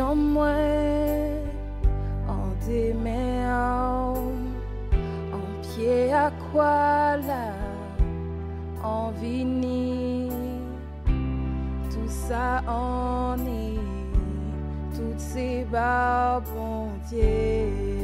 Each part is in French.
en moi, en des mains, en pied à quoi là, en vini, tout ça en est, toutes ces bas bon Dieu.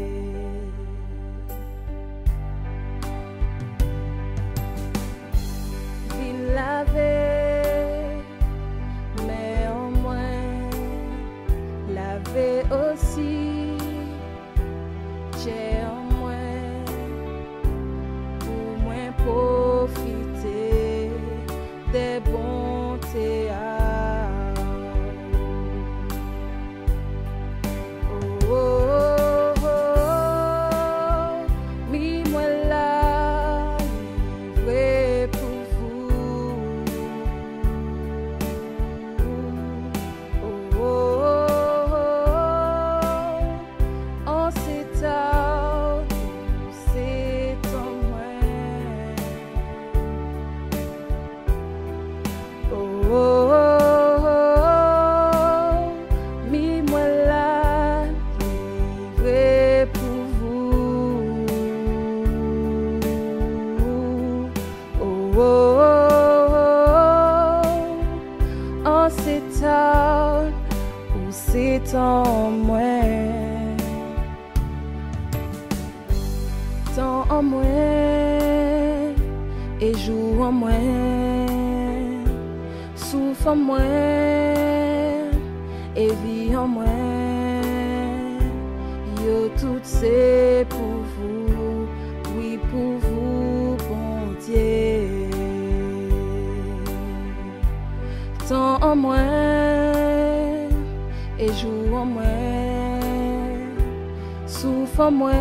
En moi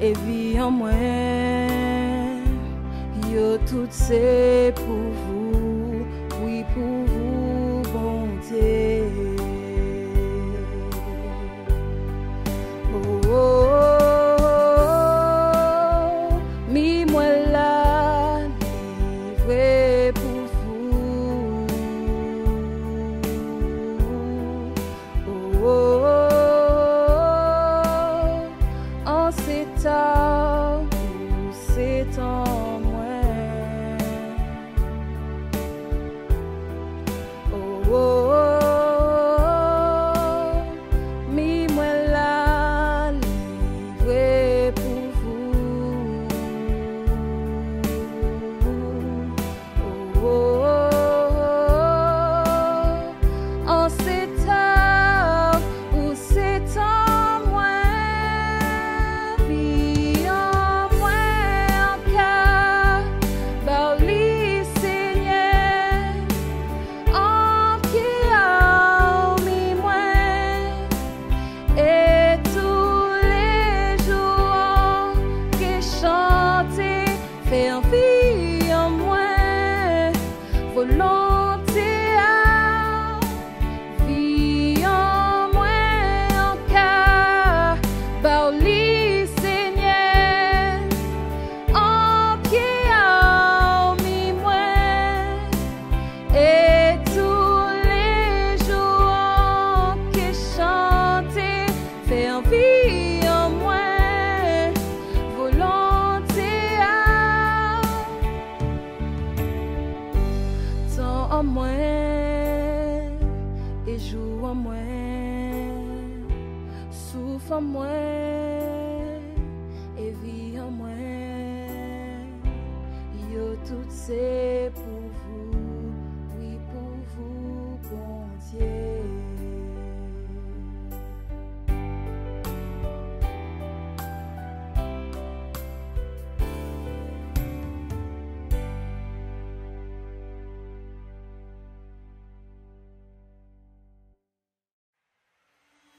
et vie en moi. Yo, tout c'est pour vous, oui, pour vous, bon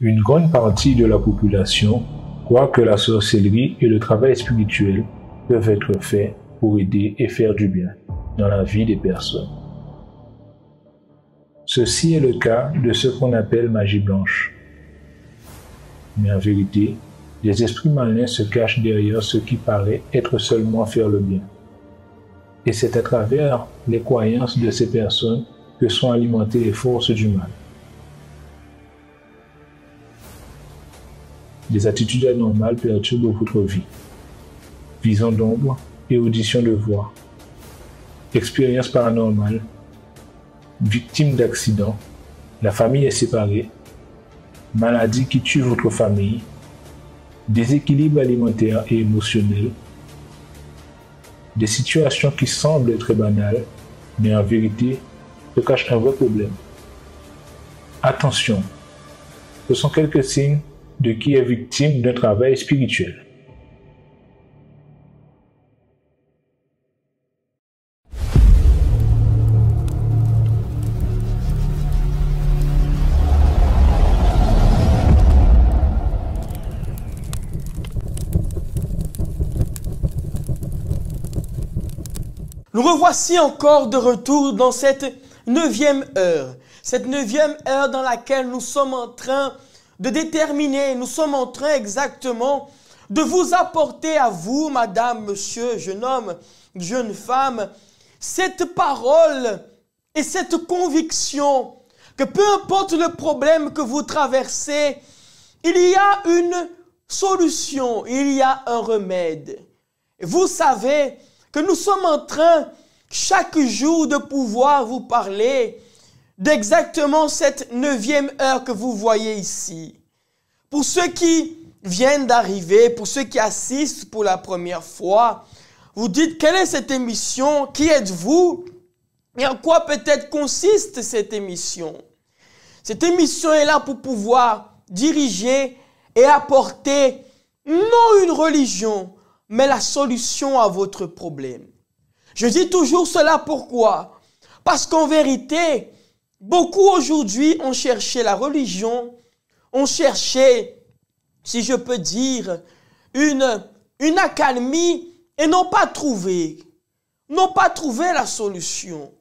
Une grande partie de la population croit que la sorcellerie et le travail spirituel peuvent être faits pour aider et faire du bien dans la vie des personnes. Ceci est le cas de ce qu'on appelle magie blanche. Mais en vérité, les esprits malins se cachent derrière ce qui paraît être seulement faire le bien. Et c'est à travers les croyances de ces personnes que sont alimentées les forces du mal. Des attitudes anormales perturbent votre vie. Vision d'ombre et audition de voix. Expérience paranormale. Victime d'accident. La famille est séparée. Maladie qui tue votre famille. Déséquilibre alimentaire et émotionnel. Des situations qui semblent être banales, mais en vérité se cachent un vrai problème. Attention, ce sont quelques signes de qui est victime d'un travail spirituel. Nous revoici encore de retour dans cette neuvième heure. Cette neuvième heure dans laquelle nous sommes en train de déterminer, nous sommes en train exactement de vous apporter à vous, madame, monsieur, jeune homme, jeune femme, cette parole et cette conviction que peu importe le problème que vous traversez, il y a une solution, il y a un remède. Vous savez, que nous sommes en train chaque jour de pouvoir vous parler d'exactement cette neuvième heure que vous voyez ici. Pour ceux qui viennent d'arriver, pour ceux qui assistent pour la première fois, vous dites quelle est cette émission, qui êtes-vous? Et en quoi peut-être consiste cette émission? Cette émission est là pour pouvoir diriger et apporter non une religion, mais la solution à votre problème. Je dis toujours cela pourquoi? Parce qu'en vérité, beaucoup aujourd'hui ont cherché la religion, ont cherché, si je peux dire, une, une accalmie et n'ont pas trouvé, n'ont pas trouvé la solution.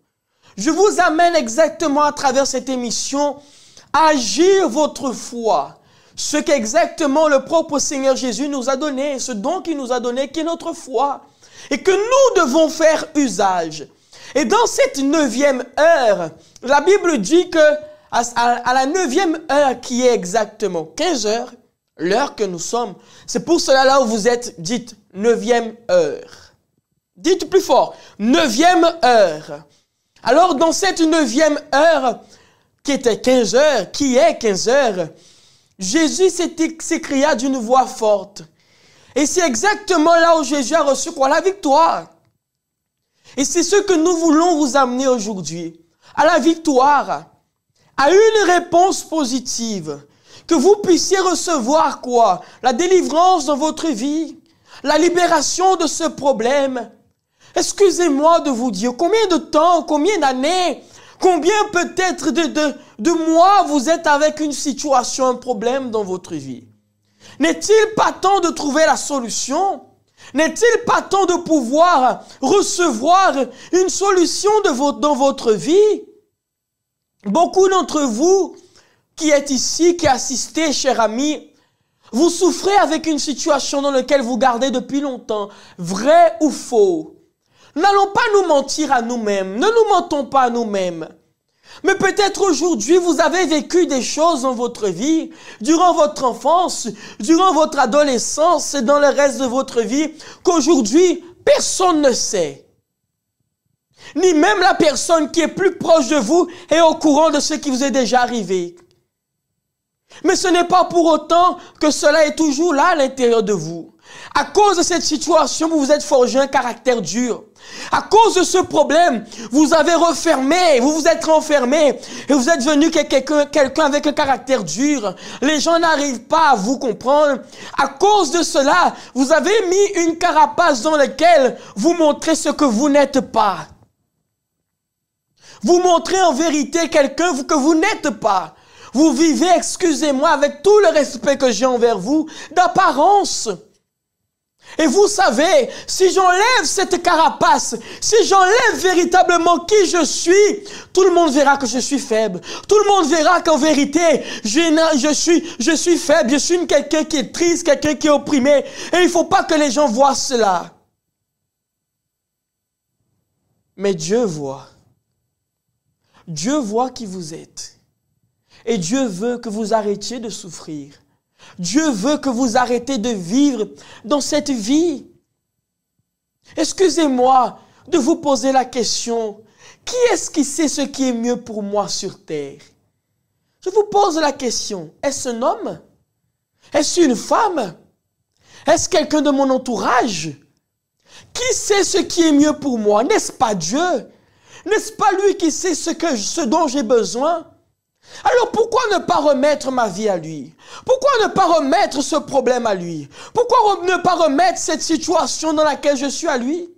Je vous amène exactement à travers cette émission à agir votre foi, ce qu'exactement le propre Seigneur Jésus nous a donné, ce don qu'il nous a donné, qui est notre foi, et que nous devons faire usage. Et dans cette neuvième heure, la Bible dit que à, la neuvième heure qui est exactement 15 heures, l'heure que nous sommes, c'est pour cela là où vous êtes, dites neuvième heure. Dites plus fort, neuvième heure. Alors dans cette neuvième heure, qui était 15 heures, qui est 15 heures, Jésus s'écria d'une voix forte. Et c'est exactement là où Jésus a reçu quoi La victoire. Et c'est ce que nous voulons vous amener aujourd'hui. À la victoire. À une réponse positive. Que vous puissiez recevoir quoi? La délivrance dans votre vie. La libération de ce problème. Excusez-moi de vous dire combien de temps, combien d'années Combien peut-être de, de, de mois vous êtes avec une situation, un problème dans votre vie? N'est-il pas temps de trouver la solution? N'est-il pas temps de pouvoir recevoir une solution dans votre vie? Beaucoup d'entre vous qui êtes ici, qui assistez, chers amis, vous souffrez avec une situation dans laquelle vous gardez depuis longtemps, vrai ou faux. N'allons pas nous mentir à nous-mêmes. Ne nous mentons pas à nous-mêmes. Mais peut-être aujourd'hui, vous avez vécu des choses dans votre vie, durant votre enfance, durant votre adolescence et dans le reste de votre vie, qu'aujourd'hui, personne ne sait. Ni même la personne qui est plus proche de vous est au courant de ce qui vous est déjà arrivé. Mais ce n'est pas pour autant que cela est toujours là à l'intérieur de vous. À cause de cette situation, vous vous êtes forgé un caractère dur. À cause de ce problème, vous avez refermé, vous vous êtes renfermé et vous êtes venu quelqu'un avec un caractère dur. Les gens n'arrivent pas à vous comprendre. À cause de cela, vous avez mis une carapace dans laquelle vous montrez ce que vous n'êtes pas. Vous montrez en vérité quelqu'un que vous n'êtes pas. Vous vivez, excusez-moi, avec tout le respect que j'ai envers vous, d'apparence. Et vous savez, si j'enlève cette carapace, si j'enlève véritablement qui je suis, tout le monde verra que je suis faible. Tout le monde verra qu'en vérité, je, suis, je suis faible, je suis quelqu'un qui est triste, quelqu'un qui est opprimé. Et il ne faut pas que les gens voient cela. Mais Dieu voit. Dieu voit qui vous êtes. Et Dieu veut que vous arrêtiez de souffrir. Dieu veut que vous arrêtez de vivre dans cette vie. Excusez-moi de vous poser la question, qui est-ce qui sait ce qui est mieux pour moi sur terre? Je vous pose la question, est-ce un homme? Est-ce une femme? Est-ce quelqu'un de mon entourage? Qui sait ce qui est mieux pour moi? N'est-ce pas Dieu? N'est-ce pas lui qui sait ce, ce dont j'ai besoin? Alors pourquoi ne pas remettre ma vie à lui? Pourquoi ne pas remettre ce problème à lui? Pourquoi ne pas remettre cette situation dans laquelle je suis à lui?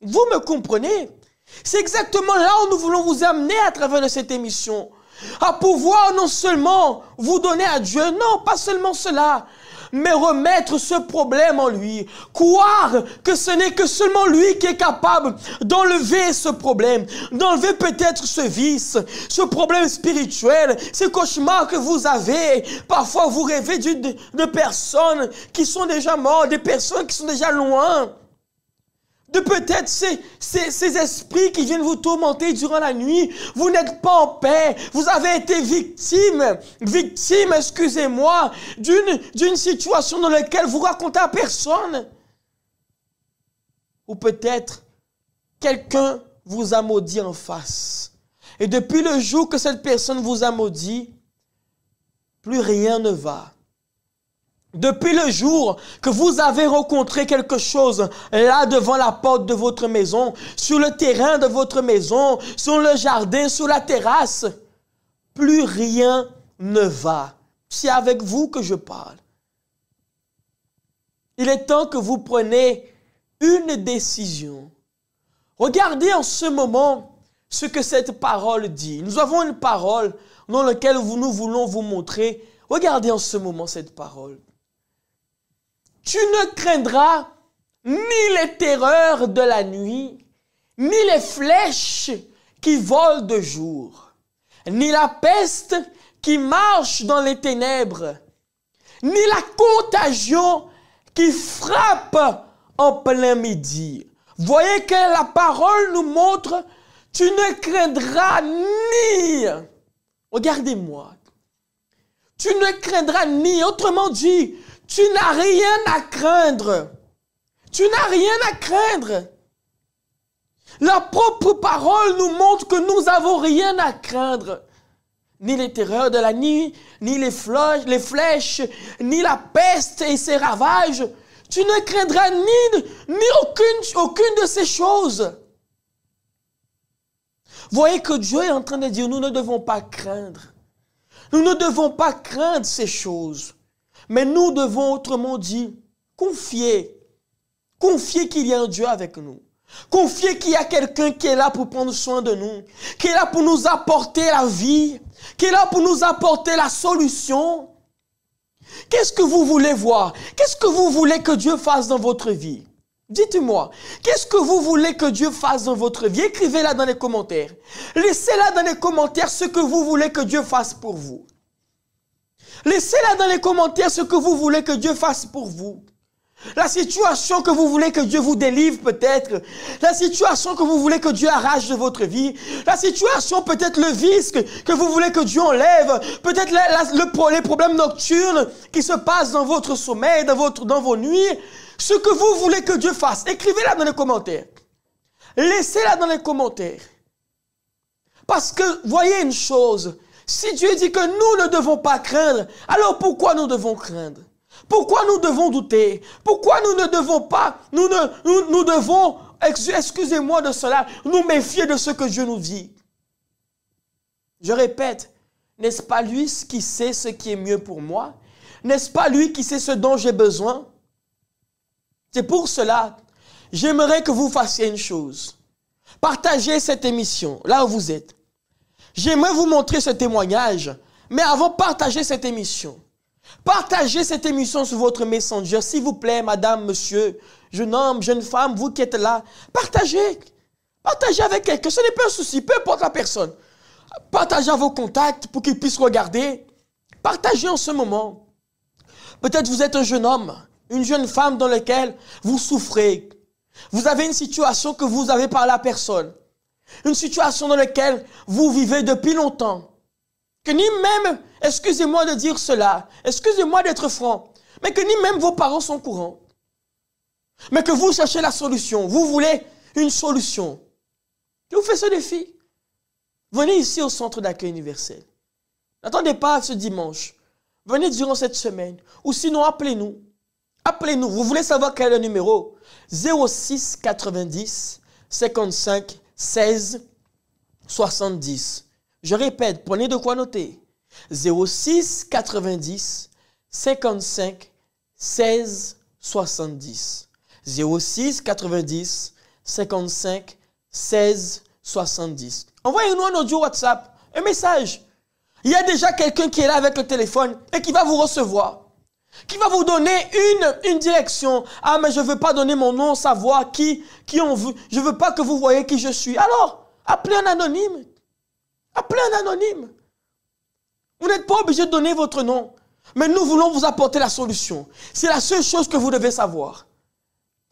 Vous me comprenez? C'est exactement là où nous voulons vous amener à travers cette émission. À pouvoir non seulement vous donner à Dieu, non, pas seulement cela, mais remettre ce problème en lui. Croire que ce n'est que seulement lui qui est capable d'enlever ce problème, d'enlever peut-être ce vice, ce problème spirituel, ces cauchemars que vous avez. Parfois, vous rêvez de, de personnes qui sont déjà mortes, des personnes qui sont déjà loin de peut-être ces, ces, esprits qui viennent vous tourmenter durant la nuit. Vous n'êtes pas en paix. Vous avez été victime, victime, excusez-moi, d'une, d'une situation dans laquelle vous racontez à personne. Ou peut-être quelqu'un vous a maudit en face. Et depuis le jour que cette personne vous a maudit, plus rien ne va. Depuis le jour que vous avez rencontré quelque chose là devant la porte de votre maison, sur le terrain de votre maison, sur le jardin, sur la terrasse, plus rien ne va. C'est avec vous que je parle. Il est temps que vous preniez une décision. Regardez en ce moment ce que cette parole dit. Nous avons une parole dans laquelle nous voulons vous montrer. Regardez en ce moment cette parole. Tu ne craindras ni les terreurs de la nuit, ni les flèches qui volent de jour, ni la peste qui marche dans les ténèbres, ni la contagion qui frappe en plein midi. Voyez que la parole nous montre, tu ne craindras ni, regardez-moi, tu ne craindras ni, autrement dit, tu n'as rien à craindre. Tu n'as rien à craindre. La propre parole nous montre que nous avons rien à craindre. Ni les terreurs de la nuit, ni les flèches, les flèches, ni la peste et ses ravages. Tu ne craindras ni, ni aucune, aucune de ces choses. Voyez que Dieu est en train de dire, nous ne devons pas craindre. Nous ne devons pas craindre ces choses. Mais nous devons, autrement dit, confier. Confier qu'il y a un Dieu avec nous. Confier qu'il y a quelqu'un qui est là pour prendre soin de nous, qui est là pour nous apporter la vie, qui est là pour nous apporter la solution. Qu'est-ce que vous voulez voir? Qu'est-ce que vous voulez que Dieu fasse dans votre vie? Dites-moi, qu'est-ce que vous voulez que Dieu fasse dans votre vie? Écrivez-la dans les commentaires. Laissez-la dans les commentaires ce que vous voulez que Dieu fasse pour vous. Laissez-la dans les commentaires ce que vous voulez que Dieu fasse pour vous. La situation que vous voulez que Dieu vous délivre peut-être. La situation que vous voulez que Dieu arrache de votre vie. La situation peut-être le vice que, vous voulez que Dieu enlève. Peut-être le, les problèmes nocturnes qui se passent dans votre sommeil, dans vos nuits. Ce que vous voulez que Dieu fasse. Écrivez-la dans les commentaires. Laissez-la dans les commentaires. Parce que voyez une chose. Si Dieu dit que nous ne devons pas craindre, alors pourquoi nous devons craindre? Pourquoi nous devons douter? Pourquoi nous ne devons pas, nous, ne, nous, devons, excusez-moi de cela, nous méfier de ce que Dieu nous dit? Je répète, n'est-ce pas lui qui sait ce qui est mieux pour moi? N'est-ce pas lui qui sait ce dont j'ai besoin? C'est pour cela, j'aimerais que vous fassiez une chose. Partagez cette émission, là où vous êtes. J'aimerais vous montrer ce témoignage, mais avant, partagez cette émission. Partagez cette émission sur votre messenger, s'il vous plaît, madame, monsieur, jeune homme, jeune femme, vous qui êtes là. Partagez. Partagez avec quelqu'un. Ce n'est pas un souci, peu importe la personne. Partagez à vos contacts pour qu'ils puissent regarder. Partagez en ce moment. Peut-être vous êtes un jeune homme, une jeune femme dans laquelle vous souffrez. Vous avez une situation que vous avez par la personne. Une situation dans laquelle vous vivez depuis longtemps. Que ni même, excusez-moi de dire cela, excusez-moi d'être franc, mais que ni même vos parents sont courants. Mais que vous cherchez la solution, vous voulez une solution. Je vous fais ce défi. Venez ici au centre d'accueil universel. N'attendez pas ce dimanche. Venez durant cette semaine. Ou sinon, appelez-nous. Appelez-nous. Vous voulez savoir quel est le numéro? 06 90 55 16 70. Je répète, prenez de quoi noter. 06 90 55 16 70. 06 90 55 16 70. Envoyez-nous un audio WhatsApp, un message. Il y a déjà quelqu'un qui est là avec le téléphone et qui va vous recevoir. Qui va vous donner une, une direction. Ah, mais je ne veux pas donner mon nom, savoir qui, qui on veut. Je ne veux pas que vous voyez qui je suis. Alors, appelez un anonyme. Appelez un anonyme. Vous n'êtes pas obligé de donner votre nom. Mais nous voulons vous apporter la solution. C'est la seule chose que vous devez savoir.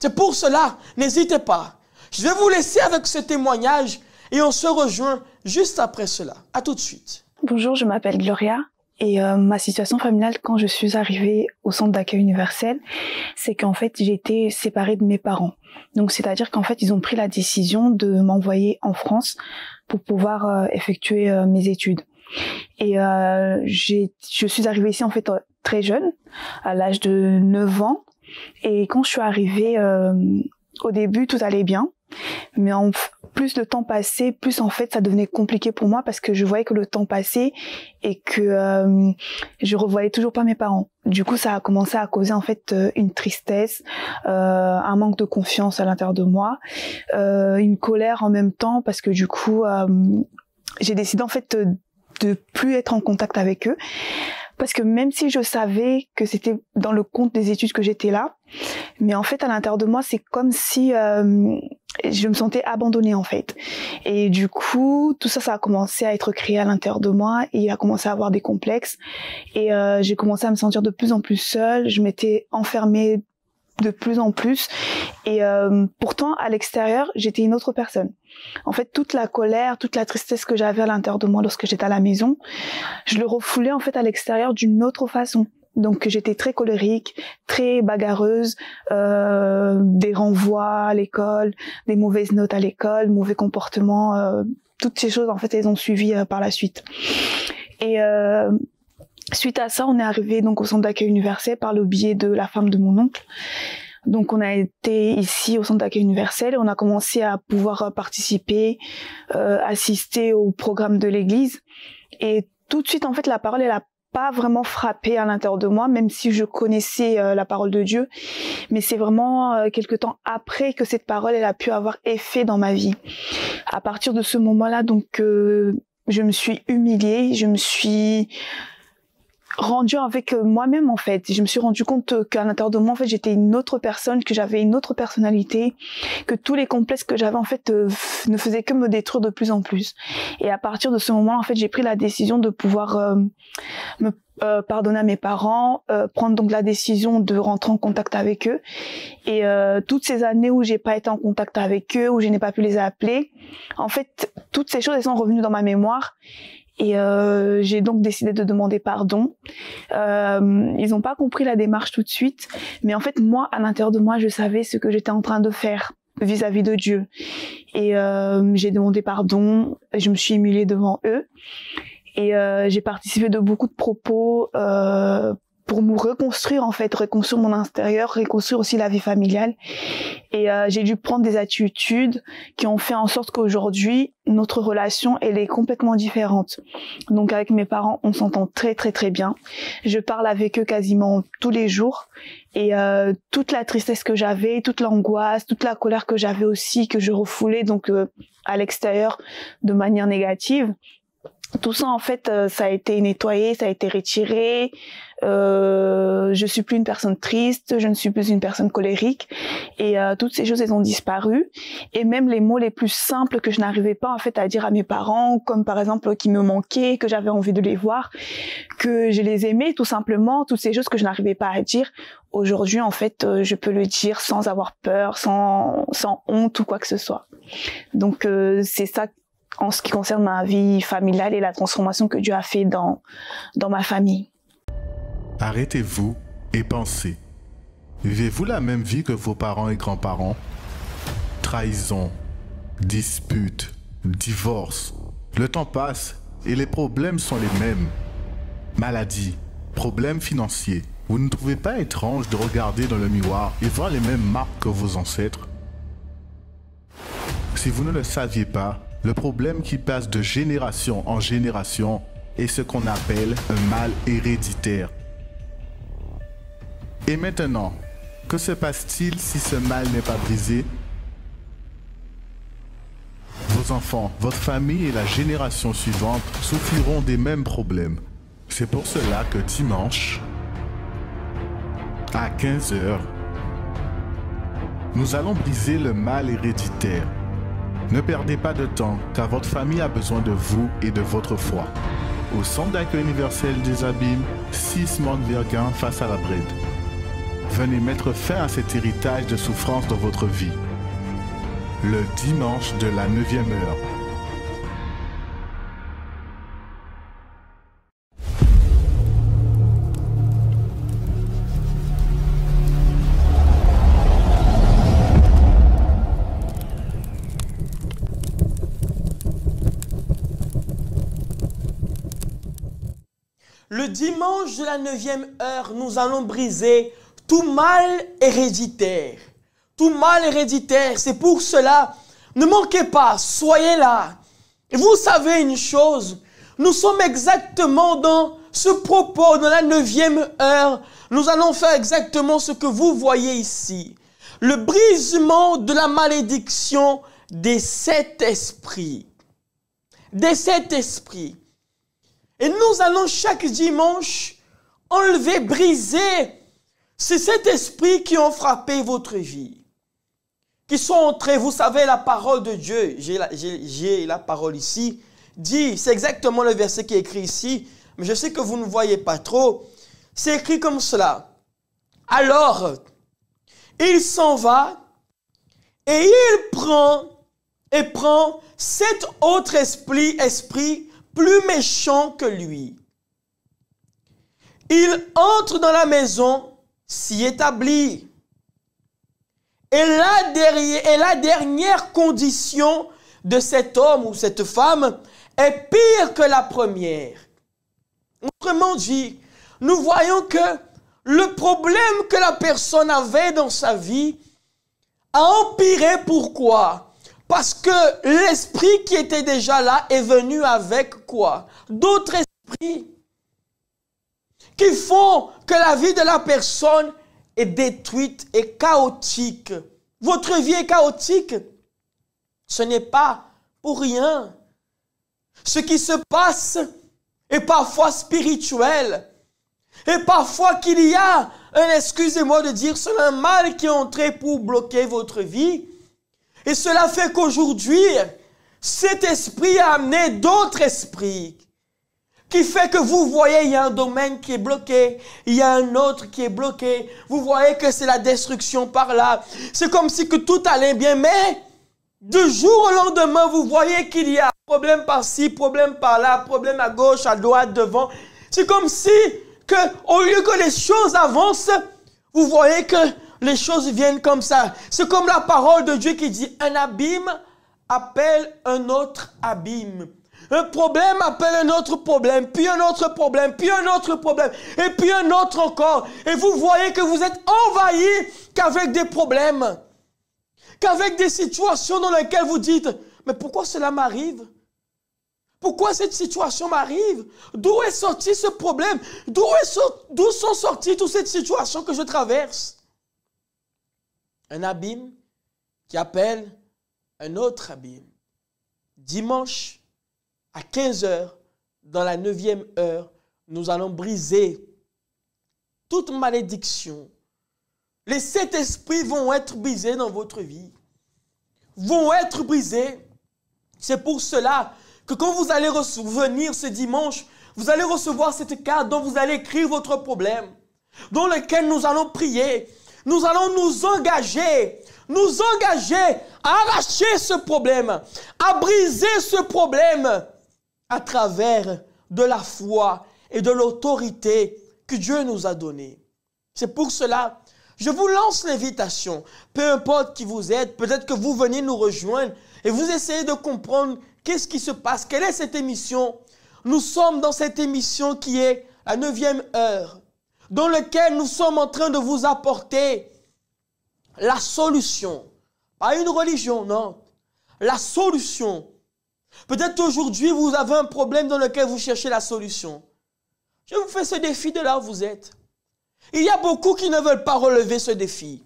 C'est pour cela, n'hésitez pas. Je vais vous laisser avec ce témoignage et on se rejoint juste après cela. À tout de suite. Bonjour, je m'appelle Gloria. Et euh, ma situation familiale quand je suis arrivée au centre d'accueil universel, c'est qu'en fait j'étais séparée de mes parents. Donc c'est-à-dire qu'en fait ils ont pris la décision de m'envoyer en France pour pouvoir euh, effectuer euh, mes études. Et j'ai, je suis arrivée ici en fait très jeune, à l'âge de 9 ans. Et quand je suis arrivée, au début tout allait bien. Mais en plus le temps passait, plus en fait ça devenait compliqué pour moi parce que je voyais que le temps passait et que euh, je revoyais toujours pas mes parents. Du coup, ça a commencé à causer en fait euh, une tristesse, euh, un manque de confiance à l'intérieur de moi, euh, une colère en même temps parce que du coup, euh, j'ai décidé en fait de plus être en contact avec eux parce que même si je savais que c'était dans le compte des études que j'étais là, mais en fait à l'intérieur de moi c'est comme si euh, je me sentais abandonnée en fait. Et du coup tout ça ça a commencé à être créé à l'intérieur de moi et il a commencé à avoir des complexes et euh, j'ai commencé à me sentir de plus en plus seule. Je m'étais enfermée de plus en plus. Et euh, pourtant, à l'extérieur, j'étais une autre personne. En fait, toute la colère, toute la tristesse que j'avais à l'intérieur de moi lorsque j'étais à la maison, je le refoulais en fait à l'extérieur d'une autre façon. Donc j'étais très colérique, très bagarreuse, euh, des renvois à l'école, des mauvaises notes à l'école, mauvais comportements, euh, toutes ces choses en fait elles ont suivi euh, par la suite. Et euh, Suite à ça, on est arrivé donc au centre d'accueil universel par le biais de la femme de mon oncle. Donc on a été ici au centre d'accueil universel et on a commencé à pouvoir participer, euh, assister au programme de l'église. Et tout de suite, en fait, la parole, elle a pas vraiment frappé à l'intérieur de moi, même si je connaissais euh, la parole de Dieu. Mais c'est vraiment euh, quelque temps après que cette parole, elle a pu avoir effet dans ma vie. À partir de ce moment-là, donc, euh, je me suis humiliée, je me suis rendu avec euh, moi-même en fait. Je me suis rendu compte euh, qu'à l'intérieur de moi en fait j'étais une autre personne, que j'avais une autre personnalité, que tous les complexes que j'avais en fait euh, ne faisaient que me détruire de plus en plus. Et à partir de ce moment en fait j'ai pris la décision de pouvoir me pardonner à mes parents, prendre donc la décision de rentrer en contact avec eux. Et toutes ces années où j'ai pas été en contact avec eux, où je n'ai pas pu les appeler, en fait toutes ces choses elles sont revenues dans ma mémoire et euh, j'ai donc décidé de demander pardon. Euh, ils n'ont pas compris la démarche tout de suite, mais en fait moi, à l'intérieur de moi, je savais ce que j'étais en train de faire vis-à-vis de Dieu. Et euh, j'ai demandé pardon. Je me suis humiliée devant eux. Et euh, j'ai participé de beaucoup de propos euh, pour me reconstruire en fait, reconstruire mon intérieur, reconstruire aussi la vie familiale. Et euh, j'ai dû prendre des attitudes qui ont fait en sorte qu'aujourd'hui notre relation elle est complètement différente. Donc avec mes parents, on s'entend très très très bien. Je parle avec eux quasiment tous les jours et euh, toute la tristesse que j'avais, toute l'angoisse, toute la colère que j'avais aussi que je refoulais donc euh, à l'extérieur de manière négative, tout ça en fait euh, ça a été nettoyé ça a été retiré euh, je suis plus une personne triste je ne suis plus une personne colérique. Et euh, toutes ces choses elles ont disparu. Et même les mots les plus simples que je n'arrivais pas en fait à dire à mes parents comme par exemple qui me manquaient que j'avais envie de les voir que je les aimais tout simplement toutes ces choses que je n'arrivais pas à dire aujourd'hui en fait euh, je peux le dire sans avoir peur sans sans honte ou quoi que ce soit. Donc euh, c'est ça en ce qui concerne ma vie familiale et la transformation que Dieu a fait dans, dans ma famille. Arrêtez-vous et pensez. Vivez-vous la même vie que vos parents et grands-parents? Trahison, dispute, divorce. Le temps passe et les problèmes sont les mêmes. Maladie, problèmes financiers. Vous ne trouvez pas étrange de regarder dans le miroir et voir les mêmes marques que vos ancêtres? Si vous ne le saviez pas, le problème qui passe de génération en génération est ce qu'on appelle un mal héréditaire. Et maintenant, que se passe-t-il si ce mal n'est pas brisé? Vos enfants, votre famille et la génération suivante souffriront des mêmes problèmes. C'est pour cela que dimanche, à 15h, nous allons briser le mal héréditaire. Ne perdez pas de temps, car votre famille a besoin de vous et de votre foi. Au centre d'accueil universel des abîmes, 6 Mont Virgin face à la Bride. Venez mettre fin à cet héritage de souffrance dans votre vie. Le dimanche de la 9e heure. Le dimanche de la neuvième heure, nous allons briser tout mal héréditaire. Tout mal héréditaire, c'est pour cela, ne manquez pas, soyez là. Et vous savez une chose, nous sommes exactement dans ce propos, dans la neuvième heure, nous allons faire exactement ce que vous voyez ici. Le brisement de la malédiction des sept esprits. Des sept esprits. Et nous allons chaque dimanche enlever, briser c'est cet esprit qui ont frappé votre vie, qui sont entrés, vous savez, la parole de Dieu, j'ai la, la, parole ici, dit, c'est exactement le verset qui est écrit ici, mais je sais que vous ne voyez pas trop, c'est écrit comme cela. Alors, il s'en va et il prend et prend cet autre esprit, esprit plus méchant que lui. Il entre dans la maison s'y établit. Et la, dernière, et la dernière condition de cet homme ou cette femme est pire que la première. Autrement dit, nous voyons que le problème que la personne avait dans sa vie a empiré. Pourquoi? Parce que l'esprit qui était déjà là est venu avec quoi? D'autres esprits qui font que la vie de la personne est détruite et chaotique. Votre vie est chaotique. Ce n'est pas pour rien. Ce qui se passe est parfois spirituel. Et parfois qu'il y a un, excusez-moi de dire, c'est un mal qui est entré pour bloquer votre vie. Et cela fait qu'aujourd'hui, cet esprit a amené d'autres esprits qui fait que vous voyez, il y a un domaine qui est bloqué, il y a un autre qui est bloqué. Vous voyez que c'est la destruction par là. C'est comme si que tout allait bien, mais du jour au lendemain, vous voyez qu'il y a problème par-ci, problème par-là, problème à gauche, à droite, devant. C'est comme si que, au lieu que les choses avancent, vous voyez que les choses viennent comme ça. C'est comme la parole de Dieu qui dit, un abîme appelle un autre abîme. Un problème appelle un autre problème, puis un autre problème, puis un autre problème, et puis un autre encore. Et vous voyez que vous êtes envahi qu'avec des problèmes, qu'avec des situations dans lesquelles vous dites, mais pourquoi cela m'arrive? Pourquoi cette situation m'arrive? D'où est sorti ce problème? D'où sont sorties toutes ces situations que je traverse? Un abîme qui appelle un autre abîme. Dimanche, à 15 heures, dans la neuvième heure, nous allons briser toute malédiction. Les sept esprits vont être brisés dans votre vie. Vont être brisés. C'est pour cela que quand vous allez revenir ce dimanche, vous allez recevoir cette carte dont vous allez écrire votre problème, dans lequel nous allons prier. Nous allons nous engager nous engager à arracher ce problème, à briser ce problème à travers de la foi et de l'autorité que Dieu nous a donnée. C'est pour cela, je vous lance l'invitation, peu importe qui vous êtes, peut-être que vous venez nous rejoindre et vous essayez de comprendre qu'est-ce qui se passe, quelle est cette émission. Nous sommes dans cette émission qui est la neuvième heure, dans laquelle nous sommes en train de vous apporter la solution. Pas une religion, non. La solution. Peut-être aujourd'hui, vous avez un problème dans lequel vous cherchez la solution. Je vous fais ce défi de là où vous êtes. Il y a beaucoup qui ne veulent pas relever ce défi.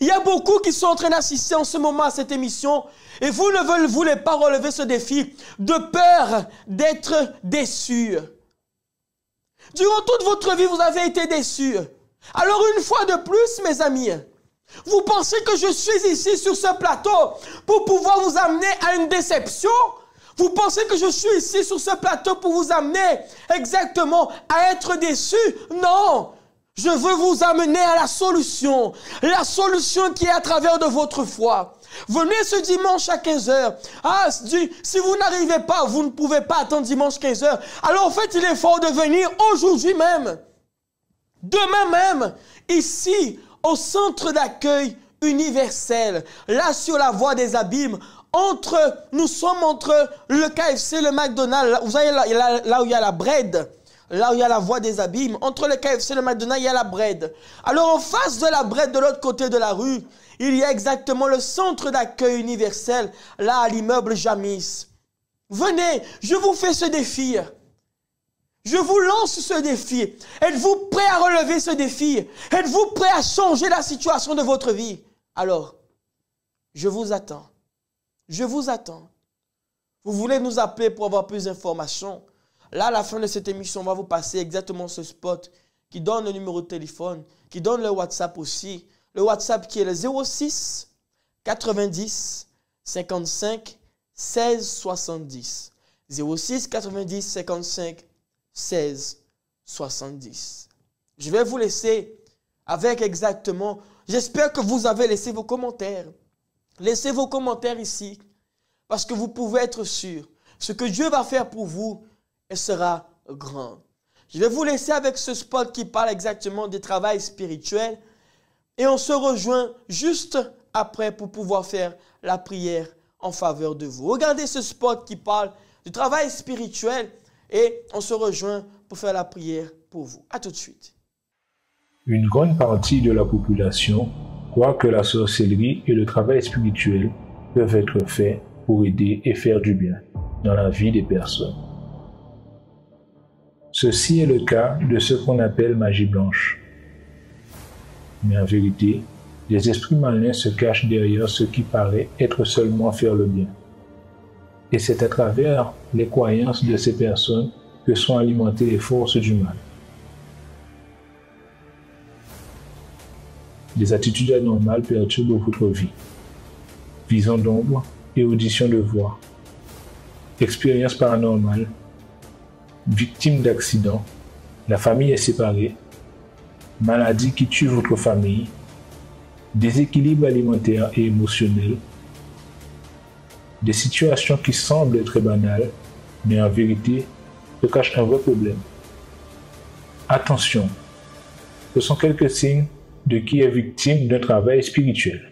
Il y a beaucoup qui sont en train d'assister en ce moment à cette émission et vous ne voulez pas relever ce défi de peur d'être déçus. Durant toute votre vie, vous avez été déçus. Alors une fois de plus, mes amis, vous pensez que je suis ici sur ce plateau pour pouvoir vous amener à une déception? Vous pensez que je suis ici sur ce plateau pour vous amener exactement à être déçu? Non je veux vous amener à la solution. La solution qui est à travers de votre foi. Venez ce dimanche à 15h. Ah, si vous n'arrivez pas, vous ne pouvez pas attendre dimanche 15h. Alors en fait, il est fort de venir aujourd'hui même. Demain même, ici, au centre d'accueil universel, là sur la voie des abîmes, entre, nous sommes entre le KFC, le McDonald's, vous voyez là, là où il y a la bread là où il y a la voie des abîmes, entre le KFC et le McDonald's, il y a la Bred. Alors en face de la Bred, de l'autre côté de la rue, il y a exactement le centre d'accueil universel, là à l'immeuble Jamis. Venez, je vous fais ce défi. Je vous lance ce défi. Êtes-vous prêt à relever ce défi? Êtes-vous prêt à changer la situation de votre vie? Alors, je vous attends. Je vous attends. Vous voulez nous appeler pour avoir plus d'informations? Là, à la fin de cette émission, on va vous passer exactement ce spot qui donne le numéro de téléphone, qui donne le WhatsApp aussi. Le WhatsApp qui est le 06 90 55 16 70. 06 90 55 16 70. Je vais vous laisser avec exactement. J'espère que vous avez laissé vos commentaires. Laissez vos commentaires ici parce que vous pouvez être sûr. Ce que Dieu va faire pour vous, sera grand. Je vais vous laisser avec ce spot qui parle exactement du travail spirituel et on se rejoint juste après pour pouvoir faire la prière en faveur de vous. Regardez ce spot qui parle du travail spirituel et on se rejoint pour faire la prière pour vous. À tout de suite. Une grande partie de la population croit que la sorcellerie et le travail spirituel peuvent être faits pour aider et faire du bien dans la vie des personnes. Ceci est le cas de ce qu'on appelle magie blanche. Mais en vérité, les esprits malins se cachent derrière ce qui paraît être seulement faire le bien. Et c'est à travers les croyances de ces personnes que sont alimentées les forces du mal. Des attitudes anormales perturbent votre vie. Vision d'ombre et audition de voix. Expériences paranormales victime d'accident, la famille est séparée, maladie qui tue votre famille, déséquilibre alimentaire et émotionnel, des situations qui semblent être banales, mais en vérité se cachent un vrai problème. Attention, ce sont quelques signes de qui est victime d'un travail spirituel.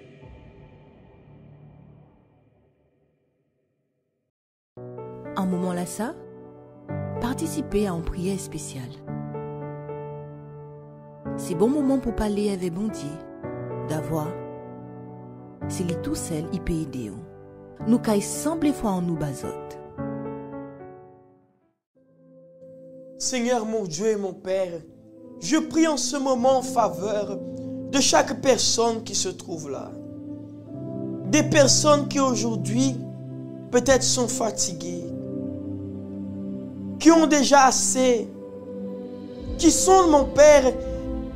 Un moment là ça participer à une prière spéciale. C'est bon moment pour parler avec bon Dieu, d'avoir. C'est lui tout seul, il peut aider. Nous caille semble fois en nous basote. Seigneur mon Dieu et mon Père, je prie en ce moment en faveur de chaque personne qui se trouve là. Des personnes qui aujourd'hui peut-être sont fatiguées, qui ont déjà assez, qui sont, mon Père,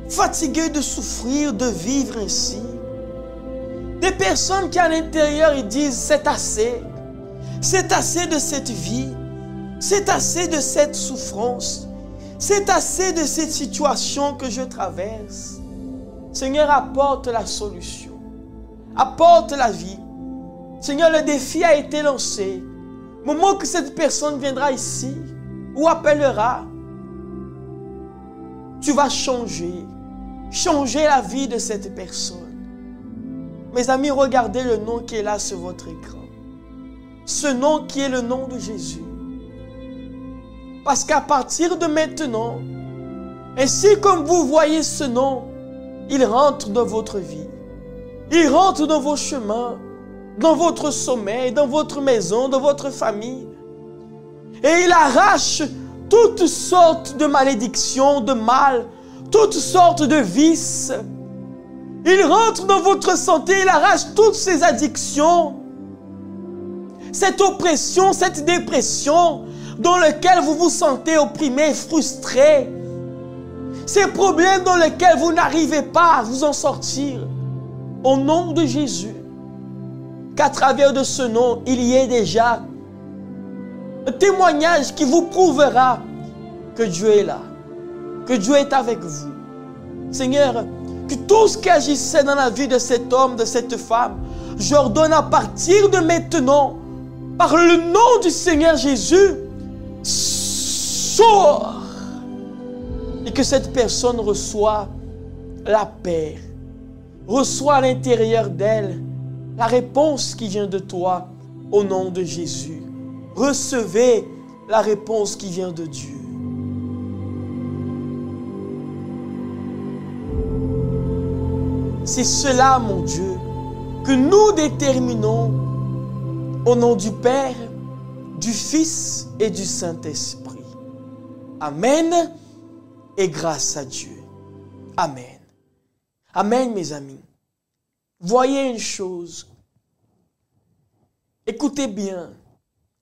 fatigués de souffrir, de vivre ainsi. Des personnes qui à l'intérieur disent c'est assez, c'est assez de cette vie, c'est assez de cette souffrance, c'est assez de cette situation que je traverse. Seigneur, apporte la solution. apporte la vie. Seigneur, le défi a été lancé. Moment que cette personne viendra ici ou appellera, tu vas changer. Changer la vie de cette personne. Mes amis, regardez le nom qui est là sur votre écran. Ce nom qui est le nom de Jésus. Parce qu'à partir de maintenant, ainsi comme vous voyez ce nom, il rentre dans votre vie. Il rentre dans vos chemins, dans votre sommeil, dans votre maison, dans votre famille. Et il arrache toutes sortes de malédictions, de mal, toutes sortes de vices. Il rentre dans votre santé, il arrache toutes ces addictions, cette oppression, cette dépression dans lequel vous vous sentez opprimé, frustré. Ces problèmes dans lesquels vous n'arrivez pas à vous en sortir. Au nom de Jésus, qu'à travers de ce nom, il y ait déjà un témoignage qui vous prouvera que Dieu est là, que Dieu est avec vous. Seigneur, que tout ce qui agissait dans la vie de cet homme, de cette femme, j'ordonne à partir de maintenant, par le nom du Seigneur Jésus, sort et que cette personne reçoit la paix, reçoit à l'intérieur d'elle la réponse qui vient de toi au nom de Jésus. Recevez la réponse qui vient de Dieu. C'est cela, mon Dieu, que nous déterminons au nom du Père, du Fils et du Saint-Esprit. Amen et grâce à Dieu. Amen. Amen, mes amis. Voyez une chose. Écoutez bien.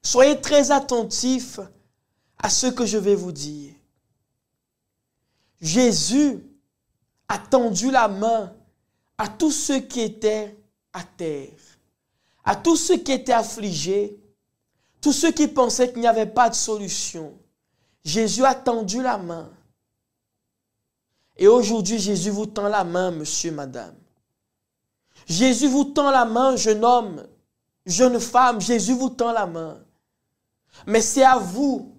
Soyez très attentifs à ce que je vais vous dire. Jésus a tendu la main à tous ceux qui étaient à terre, à tous ceux qui étaient affligés, tous ceux qui pensaient qu'il n'y avait pas de solution. Jésus a tendu la main. Et aujourd'hui, Jésus vous tend la main, monsieur, madame. Jésus vous tend la main, jeune homme, jeune femme. Jésus vous tend la main. Mais c'est à vous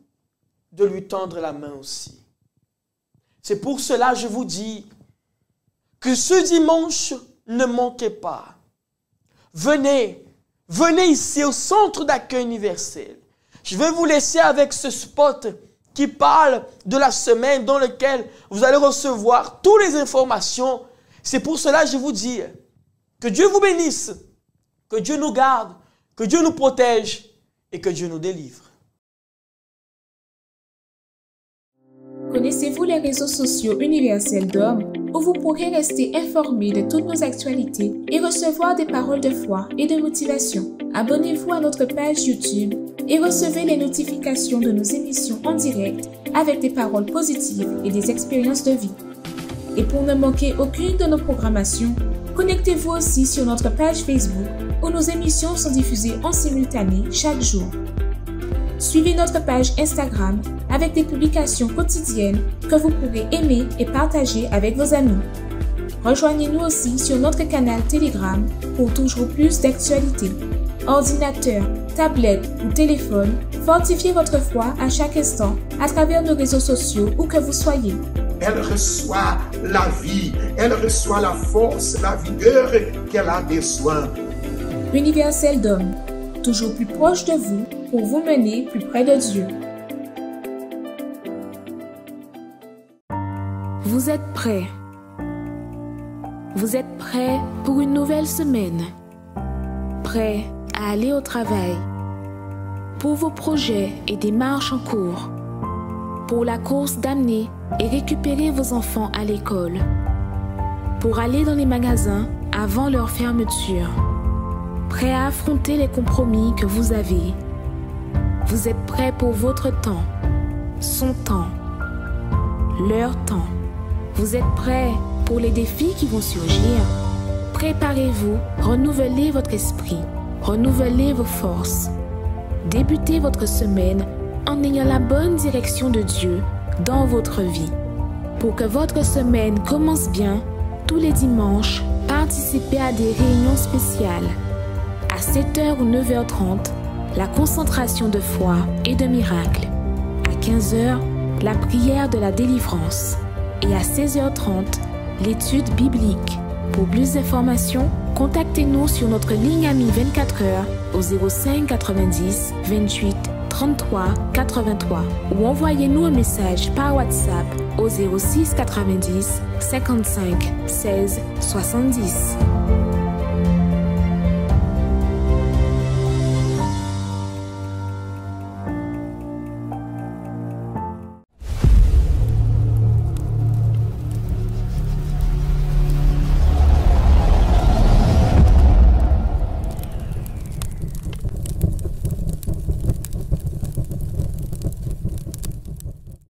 de lui tendre la main aussi. C'est pour cela je vous dis, que ce dimanche, ne manquez pas. Venez, venez ici au centre d'accueil universel. Je vais vous laisser avec ce spot qui parle de la semaine dans lequel vous allez recevoir toutes les informations. C'est pour cela que je vous dis que Dieu vous bénisse, que Dieu nous garde, que Dieu nous protège et que Dieu nous délivre. Connaissez-vous les réseaux sociaux universels d'hommes? Où vous pourrez rester informé de toutes nos actualités et recevoir des paroles de foi et de motivation Abonnez-vous à notre page YouTube et recevez les notifications de nos émissions en direct avec des paroles positives et des expériences de vie. Et pour ne manquer aucune de nos programmations, connectez-vous aussi sur notre page Facebook où nos émissions sont diffusées en simultané chaque jour. Suivez notre page Instagram avec des publications quotidiennes que vous pourrez aimer et partager avec vos amis. Rejoignez-nous aussi sur notre canal Telegram pour toujours plus d'actualités. Ordinateur, tablette ou téléphone, fortifiez votre foi à chaque instant à travers nos réseaux sociaux où que vous soyez. Elle reçoit la vie, elle reçoit la force, la vigueur qu'elle a besoin. Universel d'homme, toujours plus proche de vous pour vous mener plus près de Dieu. Vous êtes prêts? Vous êtes prêts pour une nouvelle semaine? Prêts à aller au travail? Pour vos projets et démarches en cours? Pour la course d'amener et récupérer vos enfants à l'école? Pour aller dans les magasins avant leur fermeture? Prêts à affronter les compromis que vous avez? Vous êtes prêts pour votre temps, son temps, leur temps. Vous êtes prêts pour les défis qui vont surgir. Préparez-vous, renouvelez votre esprit, renouvelez vos forces. Débutez votre semaine en ayant la bonne direction de Dieu dans votre vie. Pour que votre semaine commence bien, tous les dimanches, Participez à des réunions spéciales. À 7h ou 9h30, la concentration de foi et de miracles. À 15h, la prière de la délivrance. Et à 16h30, l'étude biblique. Pour plus d'informations, contactez-nous sur notre ligne amie 24 heures au 05 90 28 33 83 ou envoyez-nous un message par WhatsApp au 06 90 55 16 70.